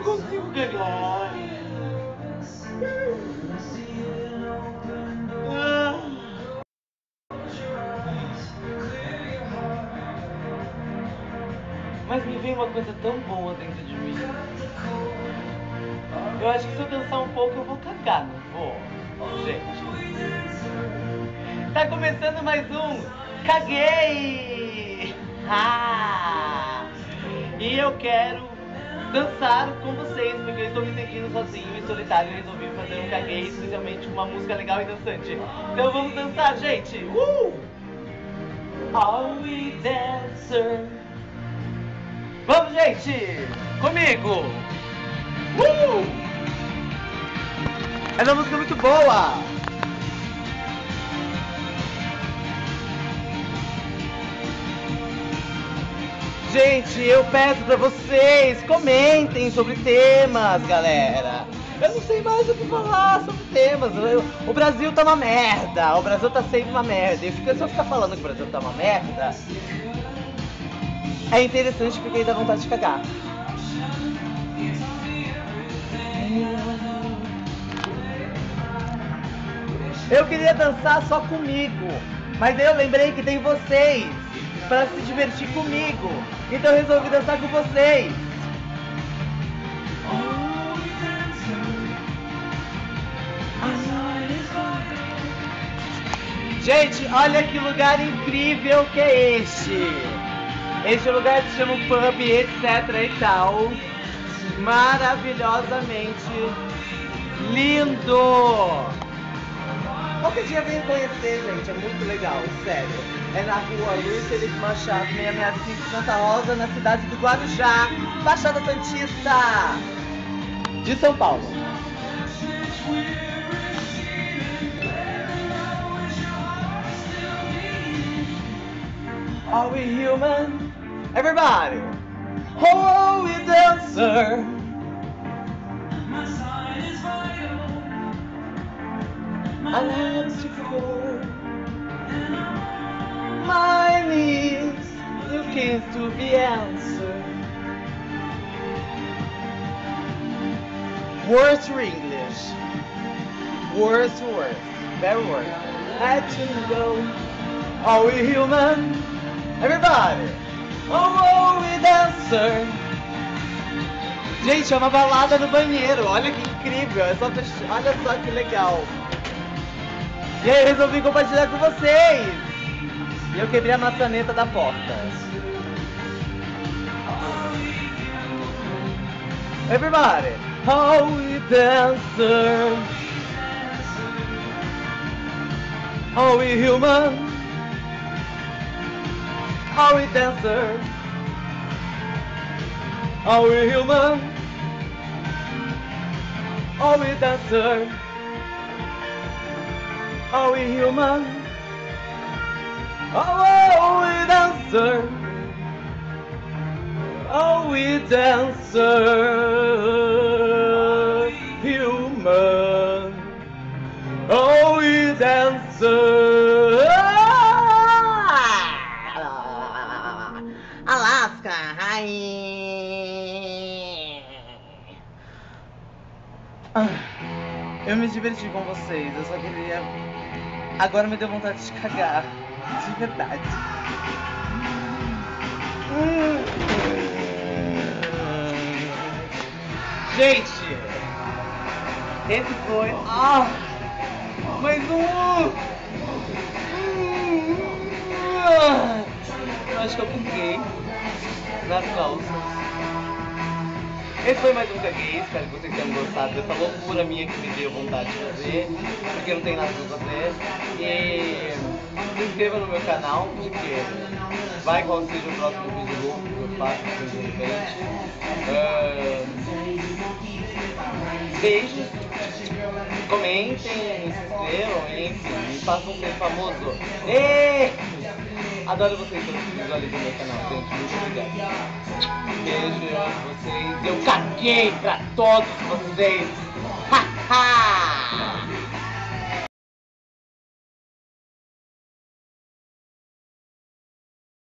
não consigo ganhar. Ah. Mas me vem uma coisa tão boa dentro de mim. Eu acho que se eu dançar um pouco eu vou cagar, não vou? Gente. Tá começando mais um Caguei! Ah! E eu quero dançar com vocês, porque eu estou me sentindo sozinho e solitário e resolvi fazer um caguei, especialmente com uma música legal e dançante. Então vamos dançar, gente! Uh! Are we dancer? Vamos, gente! Comigo! Uh! Essa música é muito boa! Gente, eu peço pra vocês, comentem sobre temas, galera. Eu não sei mais o que falar sobre temas. O Brasil tá uma merda. O Brasil tá sempre uma merda. E se eu ficar falando que o Brasil tá uma merda, é interessante porque aí dá vontade de cagar. Eu queria dançar só comigo, mas eu lembrei que tem vocês para se divertir comigo. Então resolvi dançar com vocês. Gente, olha que lugar incrível que é este. Este lugar se chama pub, etc e tal. Maravilhosamente lindo. Qualquer dia venha conhecer, gente. É muito legal, sério. É na rua Luiz Felipe Machado, 665, Santa Rosa, na cidade do Guarujá, Baixada Santista, de São Paulo. Are we human? Everybody! Oh, we dancer! I love you for my needs looking to be answered. Words to English. Words to words. Very words. Had to go. Are we human? Everybody! Oh, oh, we dancer! Gente, é uma balada no banheiro. Olha que incrível. É só Olha só que legal. E aí eu resolvi compartilhar com vocês. E eu quebrei a maçaneta da porta. Everybody! How we dancer! Are we human? Are we dancer? Are we human? Are we dancer? Are we human? Oh, oh, we dancer. Oh, we dancer. Human. Oh, we dancer. Alaska. Hi. Ah, Eu me diverti com vocês, eu só queria. Agora me deu vontade de cagar. De verdade. Gente! Esse foi. Ah! Mais um! Acho que eu caguei nas calças. Esse foi mais um Caguei, espero que vocês tenham gostado dessa loucura minha que me deu vontade de fazer, porque não tem nada pra fazer. E se inscreva no meu canal, porque vai qual seja o próximo vídeo louco que eu faço assim, de repente. Ah, beijos, comentem, se inscrevam, enfim, me façam ser famoso. Ê! Adoro vocês todos que visualizam meu canal, gente. Muito obrigado. Beijo, amo vocês. Eu caguei pra todos vocês. Ha, ha!